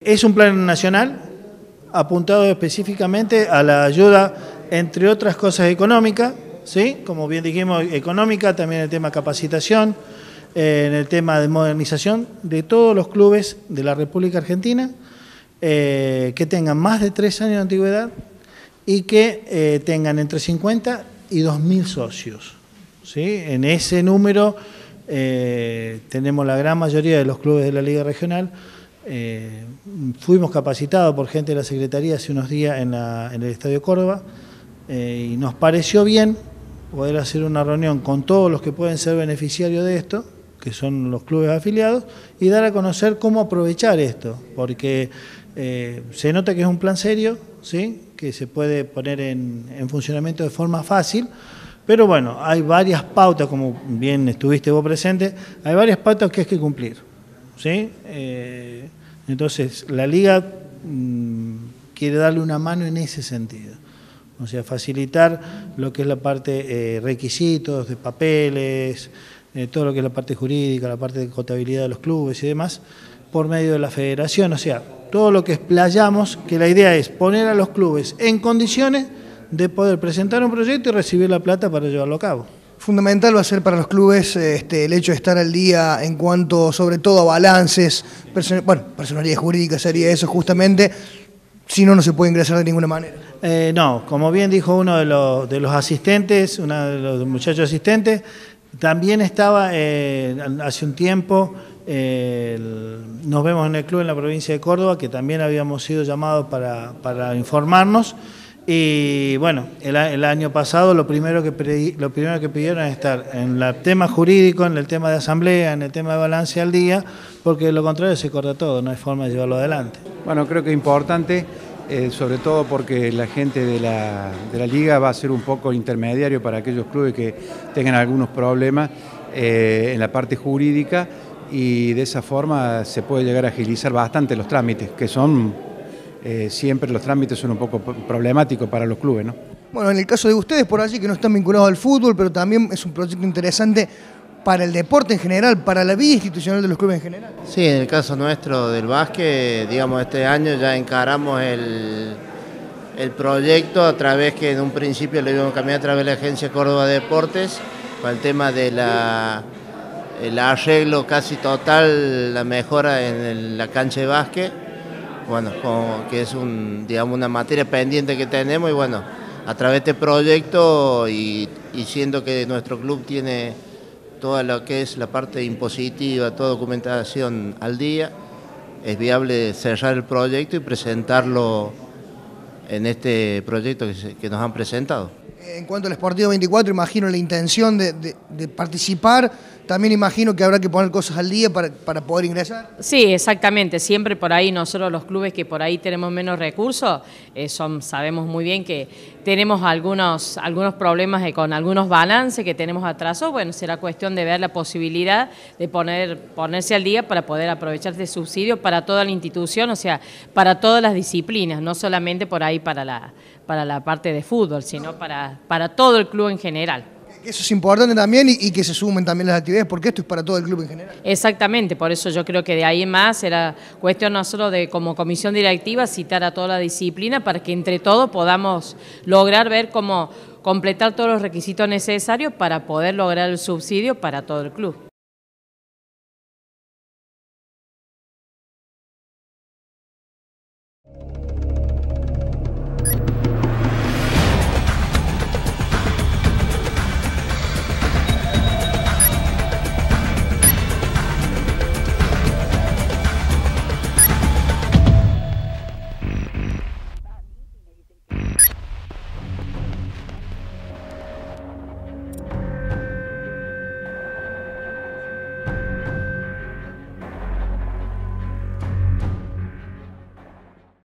Es un plan nacional apuntado específicamente a la ayuda, entre otras cosas económicas, ¿sí? como bien dijimos, económica, también el tema capacitación, eh, en el tema de modernización de todos los clubes de la República Argentina eh, que tengan más de tres años de antigüedad y que eh, tengan entre 50 y 2.000 socios. ¿sí? En ese número tenemos la gran mayoría de los clubes de la Liga Regional. Fuimos capacitados por gente de la Secretaría hace unos días en, el Estadio Córdoba y nos pareció bien poder hacer una reunión con todos los que pueden ser beneficiarios de esto, que son los clubes afiliados, y dar a conocer cómo aprovechar esto, porque eh, se nota que es un plan serio, ¿sí? que se puede poner en, funcionamiento de forma fácil, pero bueno, hay varias pautas, como bien estuviste vos presente, hay varias pautas que hay que cumplir. ¿sí? Eh, entonces, la liga mm, quiere darle una mano en ese sentido. O sea, facilitar lo que es la parte eh, requisitos de papeles, eh, todo lo que es la parte jurídica, la parte de contabilidad de los clubes y demás, por medio de la federación. O sea, todo lo que explayamos, que la idea es poner a los clubes en condiciones de poder presentar un proyecto y recibir la plata para llevarlo a cabo. Fundamental va a ser para los clubes este, el hecho de estar al día en cuanto sobre todo a balances, bueno, personalidad jurídica sería eso justamente, si no, no se puede ingresar de ninguna manera. Eh, no, como bien dijo uno de los, de los asistentes, uno de los muchachos asistentes, también estaba eh, hace un tiempo, eh, nos vemos en el club en la provincia de Córdoba, que también habíamos sido llamados para, para informarnos. Y bueno, el, año pasado lo primero, que lo primero que pidieron es estar en el tema jurídico, en el tema de asamblea, en el tema de balance al día, porque de lo contrario se corta todo, no hay forma de llevarlo adelante. Bueno, creo que es importante eh, sobre todo porque la gente de la, liga va a ser un poco intermediario para aquellos clubes que tengan algunos problemas eh, en la parte jurídica y de esa forma se puede llegar a agilizar bastante los trámites, que son eh, siempre los trámites son un poco problemáticos para los clubes. ¿no? Bueno, en el caso de ustedes por allí que no están vinculados al fútbol, pero también es un proyecto interesante para el deporte en general, para la vida institucional de los clubes en general? Sí, en el caso nuestro del básquet, digamos, este año ya encaramos el, el proyecto a través que en un principio lo íbamos a cambiar a través de la Agencia Córdoba Deportes, para el tema de la el arreglo casi total, la mejora en la cancha de básquet, bueno, que es un, digamos, una materia pendiente que tenemos y bueno, a través de este proyecto y, y siendo que nuestro club tiene toda lo que es la parte impositiva, toda documentación al día, es viable cerrar el proyecto y presentarlo en este proyecto que, nos han presentado. En cuanto al Sportivo 24, imagino la intención de participar también imagino que habrá que poner cosas al día para, poder ingresar. Sí, exactamente. Siempre por ahí nosotros los clubes que por ahí tenemos menos recursos, eh, son, sabemos muy bien que tenemos algunos, algunos problemas con algunos balances que tenemos atraso. Bueno, será cuestión de ver la posibilidad de poner, ponerse al día para poder aprovechar este subsidio para toda la institución, o sea, para todas las disciplinas, no solamente por ahí para la, para la parte de fútbol, sino para, para todo el club en general eso es importante también y, que se sumen también las actividades, porque esto es para todo el club en general. Exactamente, por eso yo creo que de ahí más era cuestión no solo de como comisión directiva citar a toda la disciplina para que entre todos podamos lograr ver cómo completar todos los requisitos necesarios para poder lograr el subsidio para todo el club.